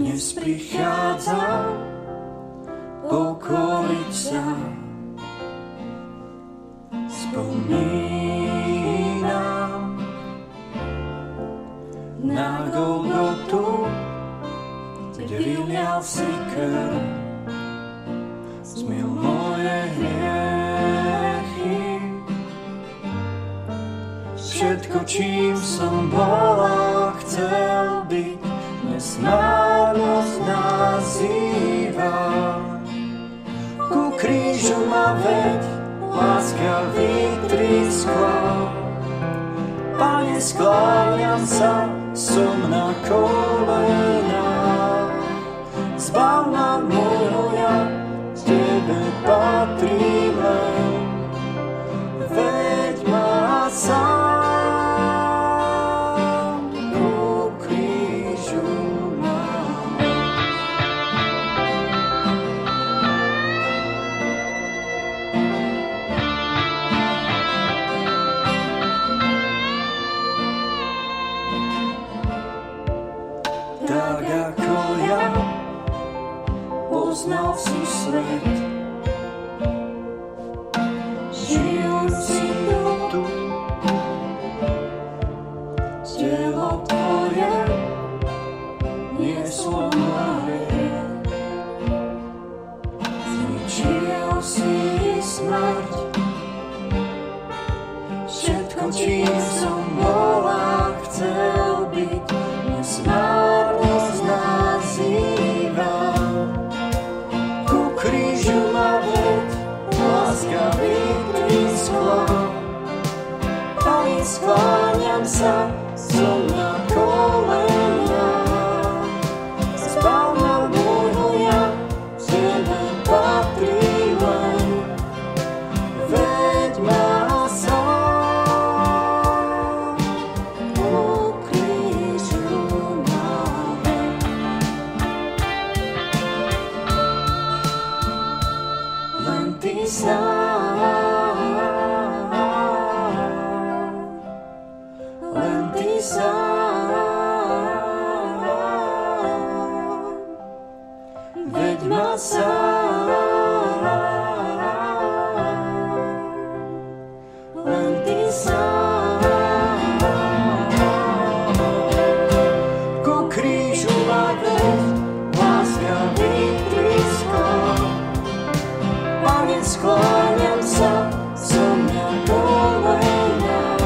dnes prichádza pokoriť sa. Spomínam na Golgotu, kde vylial si krv, zmil moje hriechy. Všetko, čím som bola, chcel byť, dnes márnosť láska vytriskla. Pane, skláňam sa, som na kolenách. Ja poznal si svet. Žijúci tu, telo tvoje nieslo moje. Zničil si všetko, čím som bola, chcel Pani, skláňam Skłaniam się, co mnie powinna.